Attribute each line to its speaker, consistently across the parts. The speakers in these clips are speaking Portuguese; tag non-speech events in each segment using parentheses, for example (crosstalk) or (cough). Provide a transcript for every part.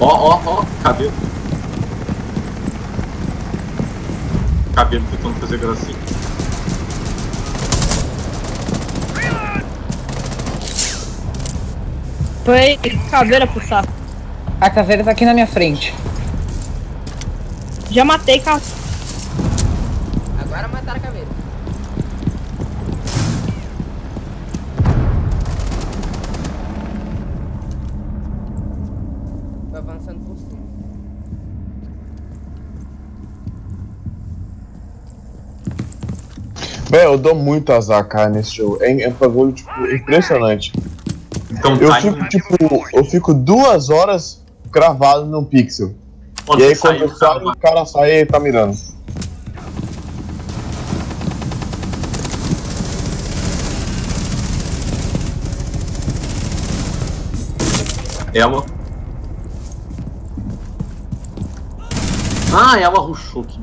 Speaker 1: Ó, ó, ó, cabelo. Cabelo tentando fazer gracinha.
Speaker 2: Foi caveira pro saco.
Speaker 3: A caveira tá aqui na minha frente.
Speaker 2: Já matei, cara.
Speaker 4: Agora mataram a caveira. Vai avançando por cima.
Speaker 5: Velho, eu dou muito azar, cara, nesse jogo. É, é um bagulho, tipo, impressionante.
Speaker 1: Então
Speaker 5: Eu
Speaker 1: tá
Speaker 5: fico, tipo, eu fico duas horas cravado num pixel.
Speaker 1: Quando
Speaker 5: E aí quando
Speaker 1: sair,
Speaker 5: eu saio, o cara sai e tá mirando.
Speaker 1: Ela. Ah, ela rushou aqui.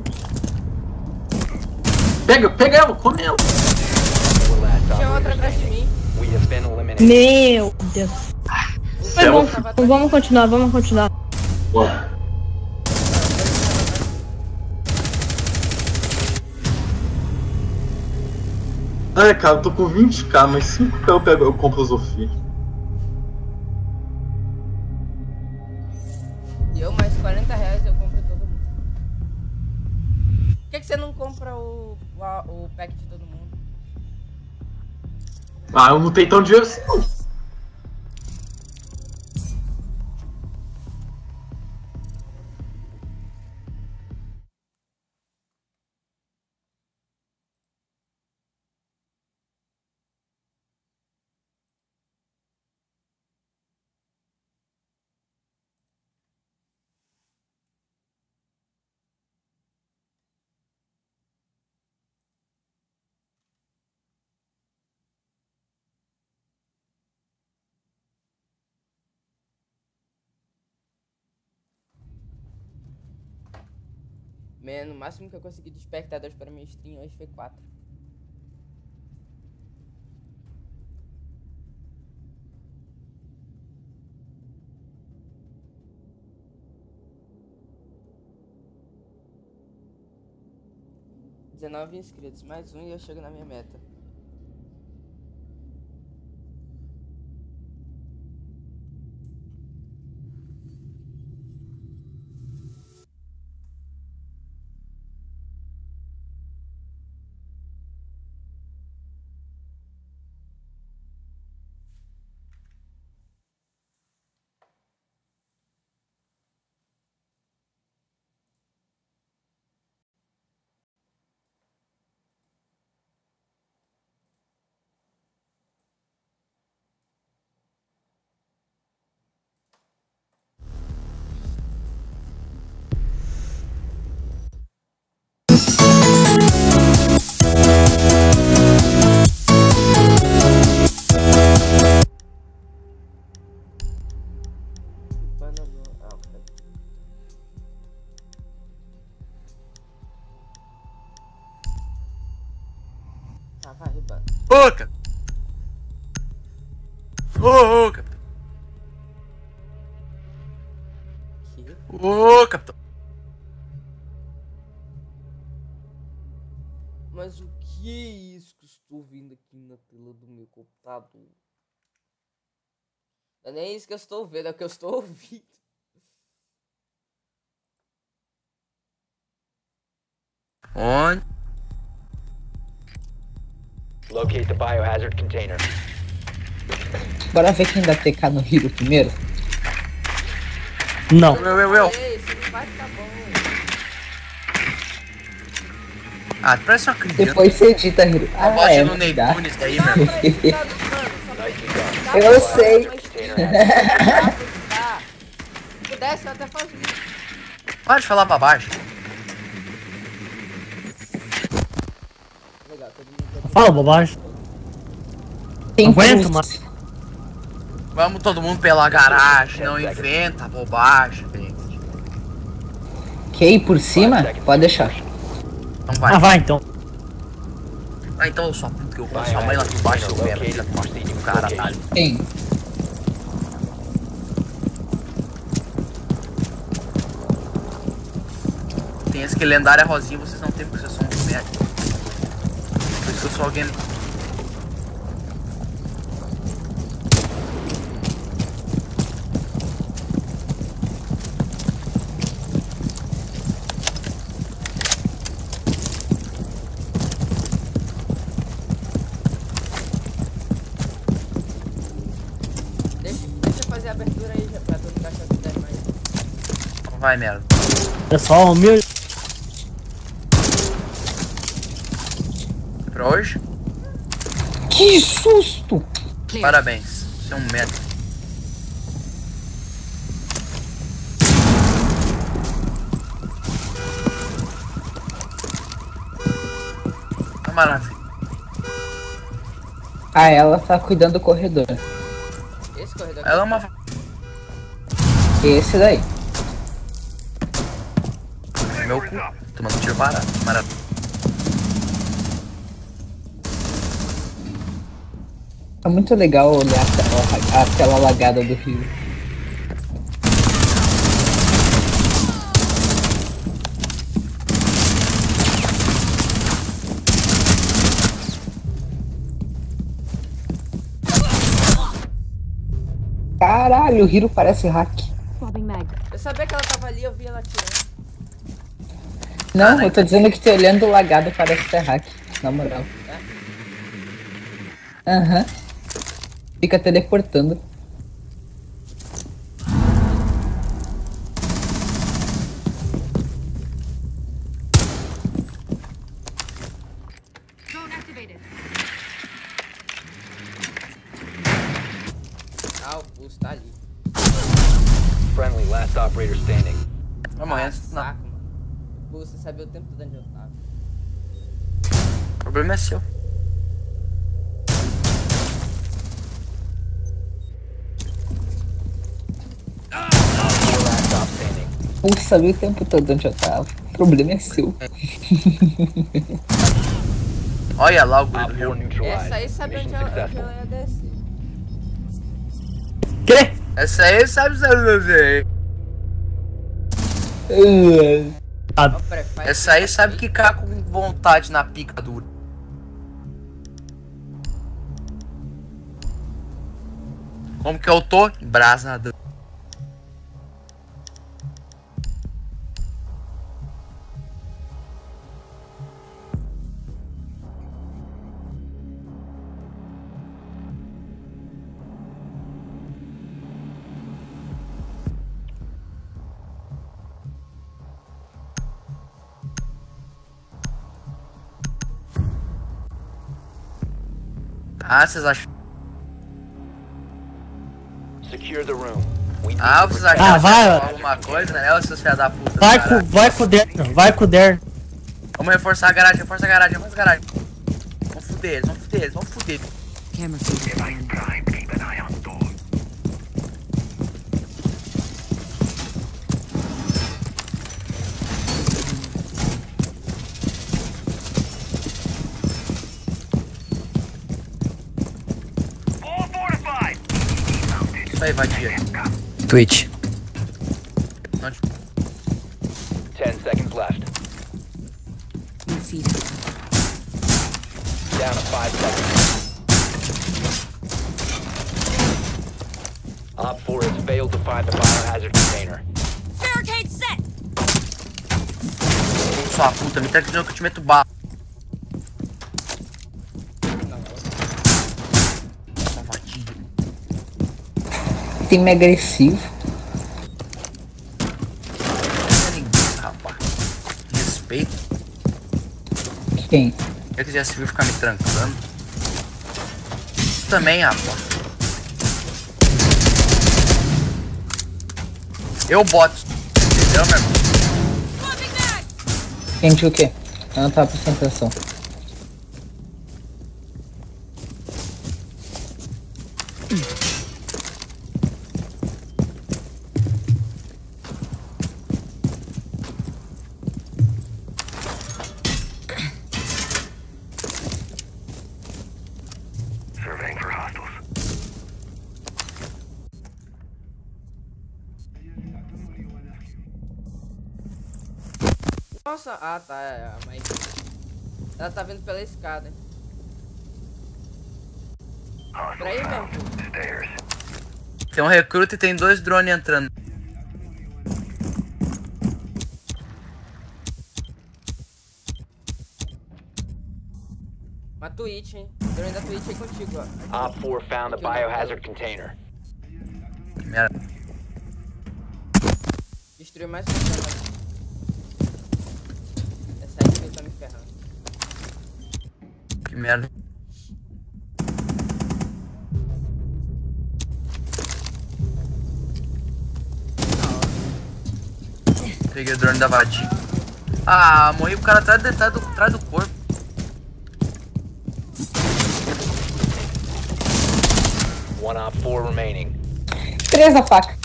Speaker 1: Pega, pega ela, come ela.
Speaker 4: Tinha outra atrás de mim.
Speaker 2: Meu Deus. Mas
Speaker 1: Ela
Speaker 2: vamos, vamos continuar, vamos continuar.
Speaker 1: Bora. Ai, cara, eu tô com 20k, mas 5k eu, pego, eu compro a Zofia.
Speaker 4: Não compra o, o, o pack de todo mundo?
Speaker 1: Ah, eu não tenho tão dinheiro assim, não.
Speaker 4: Man, o máximo que eu consegui de espectadores para minha stream hoje foi 4. Dezenove inscritos, mais um e eu chego na minha meta. Mas o que é isso que estou vendo aqui na tela do meu computador? Não é nem isso que eu estou vendo, é o que eu estou (laughs) ouvindo.
Speaker 6: Onde?
Speaker 7: Locate the biohazard container.
Speaker 3: Bora ver quem dá TK no Hiro primeiro?
Speaker 2: Não.
Speaker 6: Eu, eu, eu.
Speaker 4: Ei, esse não vai ficar bom.
Speaker 6: Ah, parece uma criança.
Speaker 3: Depois você edita Hiro.
Speaker 6: A
Speaker 3: Ah,
Speaker 6: voz
Speaker 3: é,
Speaker 6: do Ney
Speaker 3: dá.
Speaker 6: Nunes aí,
Speaker 4: Dá
Speaker 6: meu.
Speaker 3: Eu sei.
Speaker 4: Se pudesse, eu até fazia.
Speaker 6: Para de falar
Speaker 4: mundo
Speaker 2: Fala bobagem.
Speaker 3: Tem
Speaker 2: Aguento, mano.
Speaker 6: Vamos todo mundo pela garagem, não inventa bobagem, velho.
Speaker 3: Quer ir por cima? Pode deixar.
Speaker 6: Então vai.
Speaker 2: Ah, vai então.
Speaker 6: Ah, então eu sou puto que eu vou sua mãe lá de baixo, eu quero filha de um cara, caralho.
Speaker 3: Quem?
Speaker 6: Tem esse que lendária é rosinha, vocês não tem porque vocês são um merda. Por isso que eu sou alguém Vai, merda.
Speaker 8: Pessoal, humilde.
Speaker 6: Pra hoje,
Speaker 3: Que susto!
Speaker 6: parabéns. Você é um merda. Maravilha.
Speaker 3: Ah, ela tá cuidando do corredor.
Speaker 4: Esse corredor.
Speaker 6: Ela é uma.
Speaker 3: Esse daí.
Speaker 6: Meu cu. Tomando tiro barato. Maravilha.
Speaker 3: É muito legal olhar aquela, aquela lagada do rio. Caralho, o Hiro parece hack.
Speaker 4: Eu sabia que ela tava ali, eu vi ela atirando.
Speaker 3: Não, eu tô dizendo que te olhando o lagado parece ser hack, na moral. Aham. Fica teleportando.
Speaker 4: Ah, o tá ali.
Speaker 7: Friendly, last operator standing.
Speaker 6: Morrendo.
Speaker 4: Ah, Pô, Você sabia o tempo todo onde eu tava.
Speaker 6: O problema é seu.
Speaker 3: Putz, sabia o tempo todo onde eu tava. O problema é seu. (laughs)
Speaker 6: Olha lá o
Speaker 7: 4
Speaker 6: Rio.
Speaker 7: neutralized.
Speaker 4: Essa aí sabe onde ela, onde
Speaker 7: successful.
Speaker 4: ela ia descer.
Speaker 8: Crê?
Speaker 6: Essa aí sabe, sabe, sabe.
Speaker 4: Ó, prefaz.
Speaker 6: Essa aí sabe que cá com vontade na pica dura. Como que eu tô? Embrasado. Ah, vocês acham.
Speaker 7: Secure the room. We need
Speaker 6: Ah,
Speaker 7: to
Speaker 6: vocês acharam
Speaker 8: Ah, vai,
Speaker 6: alguma coisa, né? Ô, seus filha da puta.
Speaker 8: Vai com, vai com o derno, vai com o derno.
Speaker 6: Vamos reforçar a garagem, reforça a garagem, reforça a garagem. Vamos fuder eles, vamos fuder eles, vamos fuder. Isso aí, vadia.
Speaker 3: Twitch.
Speaker 6: Não,
Speaker 7: 10 seconds left. Down to 5 seconds. Op 4 has failed to find the biohazard container. Barricade set!
Speaker 6: Sua puta, me tranquilo que eu te meto bala.
Speaker 3: Time agressivo.
Speaker 6: É rapaz. Respeito.
Speaker 3: Quem?
Speaker 6: Eu que já se viu ficar me trancando. Também, rapaz. Eu boto. Entendeu, meu irmão?
Speaker 3: Tinha o quê? Eu não tava prestando atenção.
Speaker 4: Nossa, ah tá, é, é, mas ela tá vindo pela escada. Peraí, mesmo.
Speaker 6: Tem um recruta e tem dois drones entrando.
Speaker 4: Uma Twitch, hein? Drone da Twitch aí contigo, ó.
Speaker 7: Op 4 found the biohazard container.
Speaker 6: Merda.
Speaker 4: Destruiu mais um. Né? Que
Speaker 6: merda. Peguei o drone da Vadi. Ah, morri pro cara atrás, do, atrás do corpo.
Speaker 7: One Op 4 remaining.
Speaker 3: Três na faca.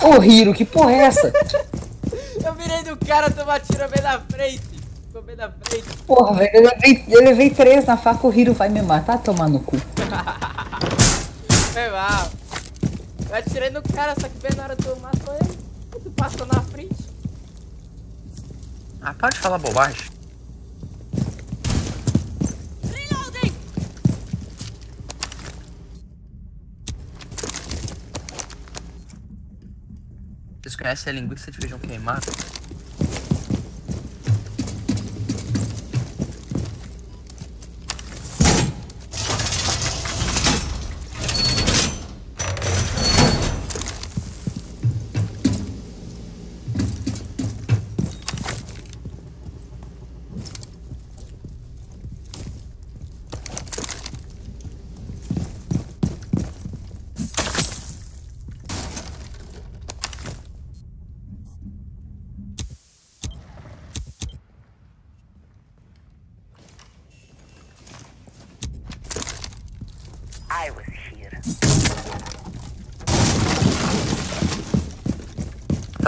Speaker 3: Ô, Hiro, que porra é essa? (laughs)
Speaker 4: Eu virei do cara, tomar tiro bem na frente. Ficou bem na frente.
Speaker 3: Porra, velho, eu levei, eu levei três na faca, o Hiro vai me matar, tomar no cu.
Speaker 4: Foi mal. Eu atirei no cara, só que bem na hora tu matou ele. Tu passou na frente.
Speaker 6: Ah, para de falar bobagem. Vocês conhecem a linguiça de feijão queimado?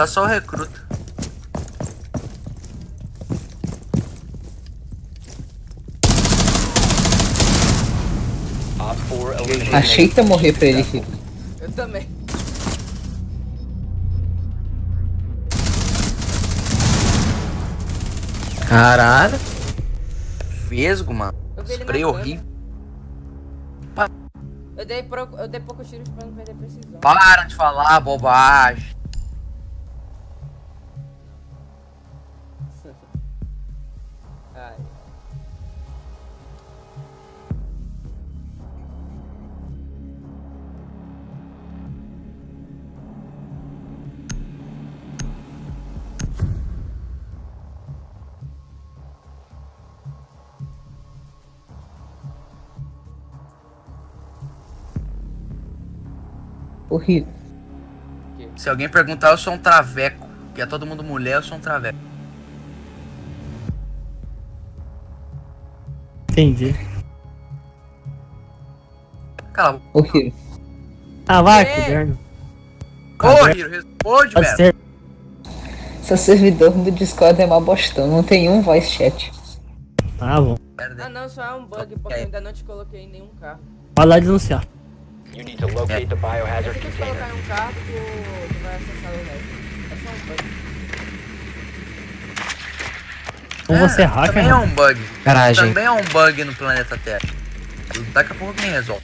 Speaker 6: Tá só o recruta.
Speaker 7: Op 4 eliminated.
Speaker 3: Achei que ia morrer pra ele.
Speaker 4: Eu também.
Speaker 6: Caralho. Vesgo, mano. Spray horrível.
Speaker 4: Eu dei, pro, eu dei poucos tiros pra não perder precisão.
Speaker 6: Para de falar bobagem.
Speaker 3: O Hiro.
Speaker 6: Se alguém perguntar, eu sou um traveco. Que é todo mundo mulher, eu sou um traveco.
Speaker 8: Entendi.
Speaker 6: Cala a boca.
Speaker 3: O Hiro.
Speaker 8: Ah, vai,
Speaker 4: É.
Speaker 8: caderno.
Speaker 6: Ô, Hiro, responde,
Speaker 8: Pode
Speaker 6: velho.
Speaker 8: ser.
Speaker 3: Seu servidor do Discord é uma bostão, não tem um voice chat.
Speaker 8: Ah, bom.
Speaker 4: Ah não, só é um bug, porque eu ainda não te coloquei em nenhum carro.
Speaker 8: Pode lá denunciar.
Speaker 7: You need to locate the biohazard
Speaker 4: tu te
Speaker 7: container.
Speaker 4: colocar em um carro, tu, tu vai acessar o resto. É só um bug.
Speaker 8: Ou você é hacker,
Speaker 6: Também é
Speaker 8: né?
Speaker 6: um bug.
Speaker 9: Garagem.
Speaker 6: Também é um bug no planeta Terra. Daqui a pouco alguém resolve.